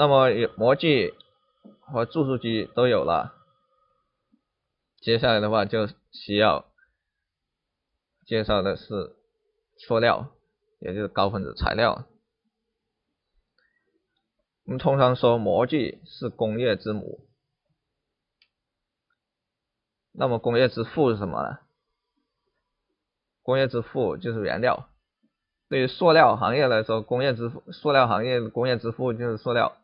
那么有模具和注塑机都有了，接下来的话就需要介绍的是塑料，也就是高分子材料。我们通常说模具是工业之母，那么工业之父是什么呢？工业之父就是原料。对于塑料行业来说，工业之父，塑料行业工业之父就是塑料。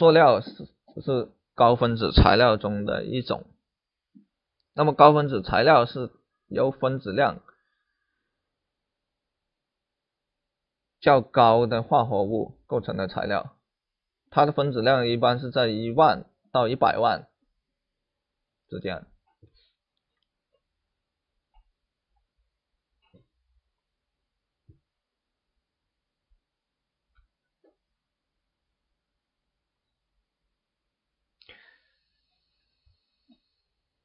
塑料是是高分子材料中的一种。那么高分子材料是由分子量较高的化合物构成的材料，它的分子量一般是在一万到一百万之间。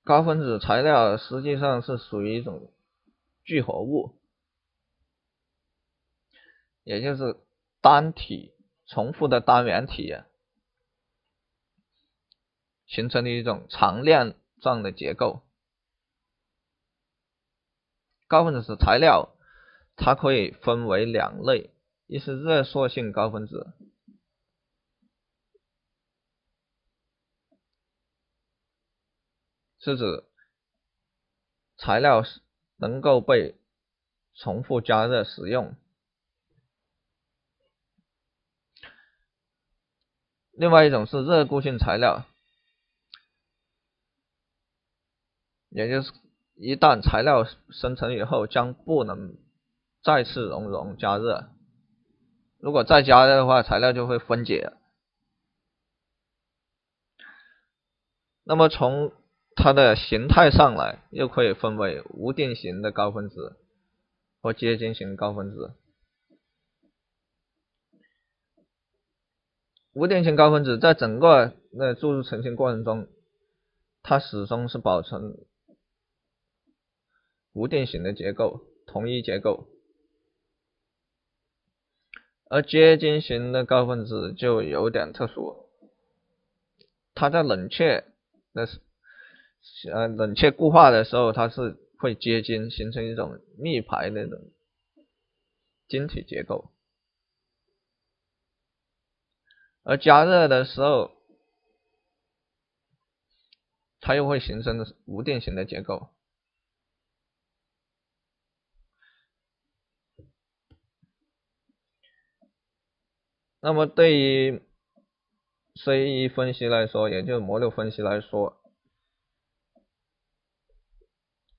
高分子材料实际上是属于一种聚合物，也就是单体重复的单元体形成的一种长链状的结构。高分子材料它可以分为两类，一是热塑性高分子。是指材料能够被重复加热使用。另外一种是热固性材料，也就是一旦材料生成以后，将不能再次熔融加热。如果再加热的话，材料就会分解。那么从它的形态上来，又可以分为无定型的高分子和结晶型高分子。无定型高分子在整个的注入成型过程中，它始终是保存无定型的结构，同一结构。而结晶型的高分子就有点特殊，它在冷却的时。呃，冷却固化的时候，它是会结晶，形成一种密排那种晶体结构；而加热的时候，它又会形成无定型的结构。那么，对于 C 一分析来说，也就是模六分析来说，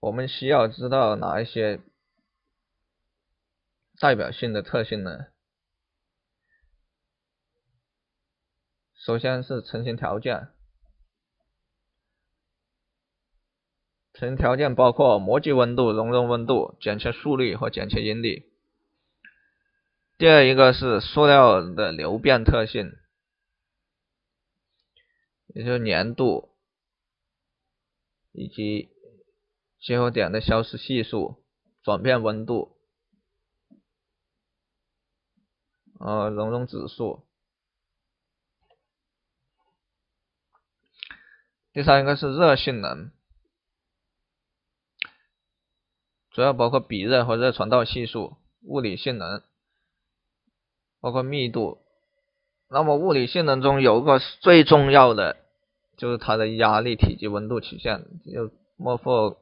我们需要知道哪一些代表性的特性呢？首先是成型条件，成型条件包括模具温度、熔融温度、剪切速率和剪切应力。第二一个是塑料的流变特性，也就是粘度以及。结合点的消失系数、转变温度、呃熔融指数。第三个是热性能，主要包括比热和热传导系数、物理性能，包括密度。那么物理性能中有个最重要的，就是它的压力、体积、温度曲线，就莫夫。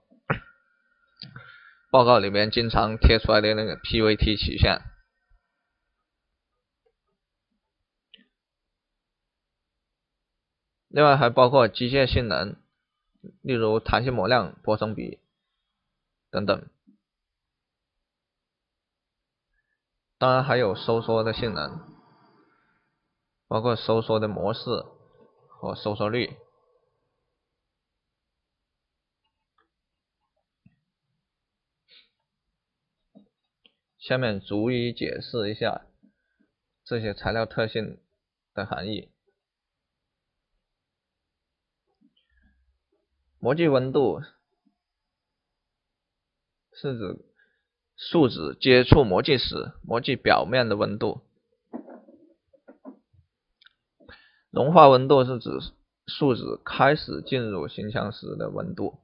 报告里面经常贴出来的那个 PVT 曲线，另外还包括机械性能，例如弹性模量、波松比等等，当然还有收缩的性能，包括收缩的模式和收缩率。下面逐一解释一下这些材料特性的含义。模具温度是指树脂接触模具时模具表面的温度。融化温度是指树脂开始进入形腔时的温度。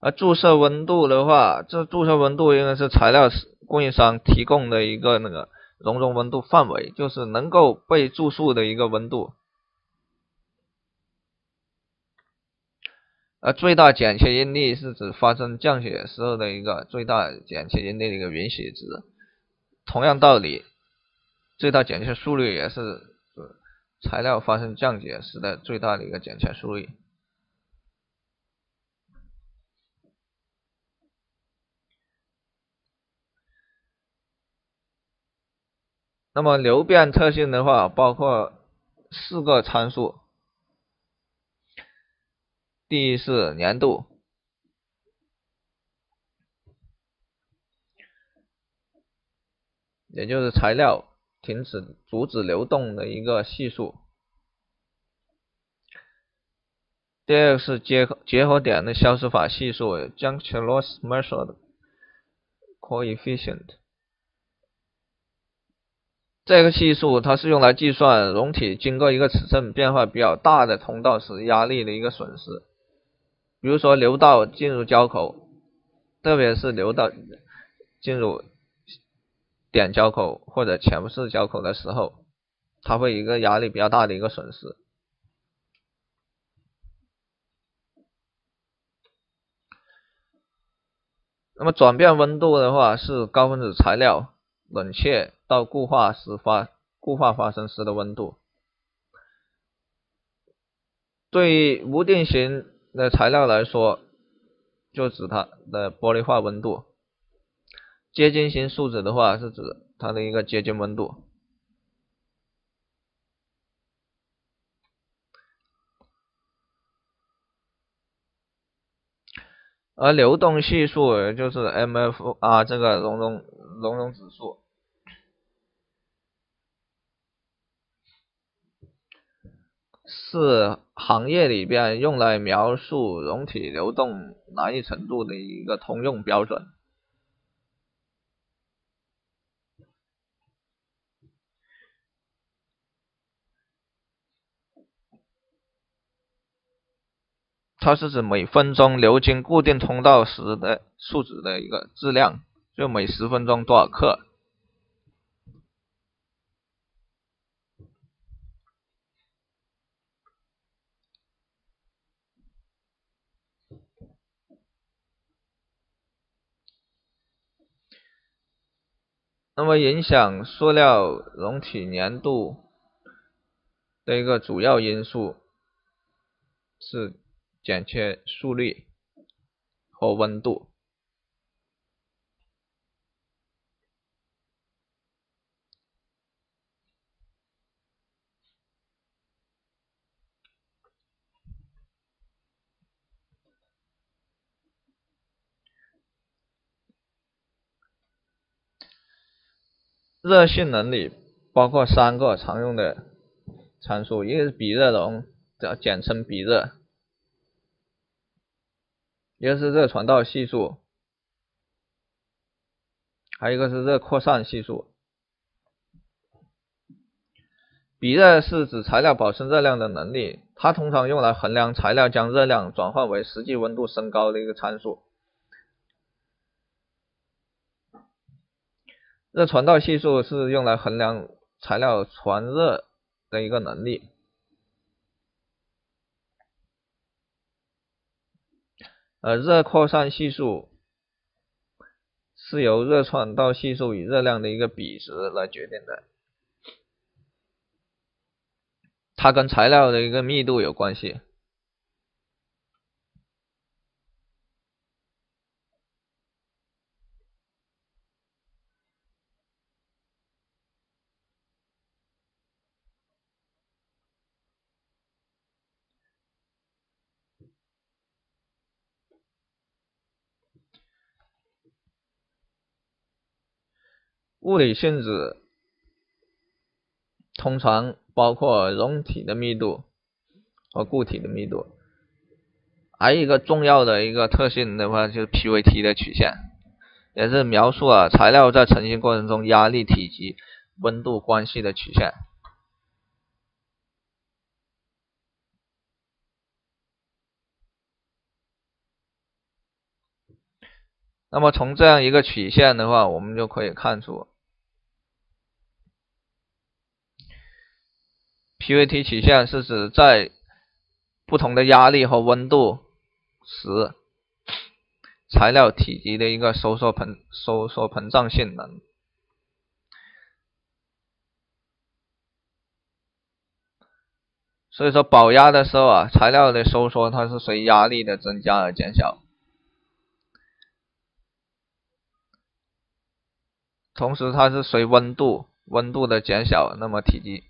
而注射温度的话，这注射温度应该是材料供应商提供的一个那个熔融温度范围，就是能够被注塑的一个温度。而最大剪切应力是指发生降血时候的一个最大剪切应力的一个允许值。同样道理，最大剪切速率也是材料发生降解时的最大的一个剪切速率。那么流变特性的话，包括四个参数。第一是粘度，也就是材料停止阻止流动的一个系数。第二是结合结合点的消失法系数 （Junction Loss Method Coefficient）。这个系数它是用来计算熔体经过一个尺寸变化比较大的通道时压力的一个损失，比如说流道进入胶口，特别是流道进入点胶口或者前视胶口的时候，它会一个压力比较大的一个损失。那么转变温度的话是高分子材料冷却。到固化时发固化发生时的温度，对于无定型的材料来说，就指它的玻璃化温度；结晶型树脂的话，是指它的一个结晶温度。而流动系数也就是 MFR 这个熔融熔融指数。是行业里边用来描述熔体流动难易程度的一个通用标准。它是指每分钟流经固定通道时的数值的一个质量，就每十分钟多少克。那么，影响塑料熔体粘度的一个主要因素是剪切速率和温度。热性能里包括三个常用的参数，一个是比热容，叫简称比热；一个是热传导系数，还有一个是热扩散系数。比热是指材料保存热量的能力，它通常用来衡量材料将热量转换为实际温度升高的一个参数。热传导系数是用来衡量材料传热的一个能力，而热扩散系数是由热传导系数与热量的一个比值来决定的，它跟材料的一个密度有关系。物理性质通常包括熔体的密度和固体的密度。还有一个重要的一个特性的话，就是 PVT 的曲线，也是描述了材料在成型过程中压力、体积、温度关系的曲线。那么从这样一个曲线的话，我们就可以看出，PVT 曲线是指在不同的压力和温度时，材料体积的一个收缩膨收缩膨胀性能。所以说保压的时候啊，材料的收缩它是随压力的增加而减小。同时，它是随温度温度的减小，那么体积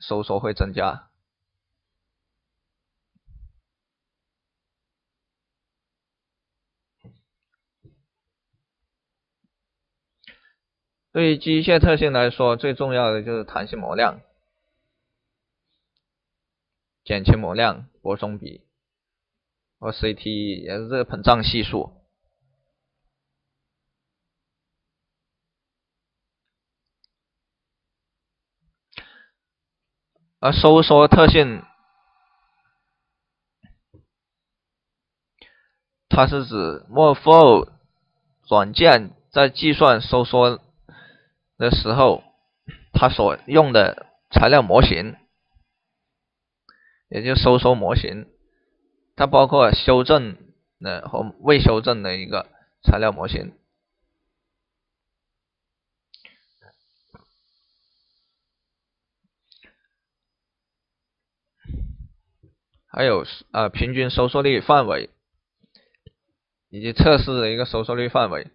收缩会增加。对于机械特性来说，最重要的就是弹性模量、减轻模量、泊松比和 CT 也是这个膨胀系数。而收缩特性，它是指 Morpho 软件在计算收缩的时候，它所用的材料模型，也就收缩模型，它包括修正的和未修正的一个材料模型。还有啊平均收缩率范围，以及测试的一个收缩率范围。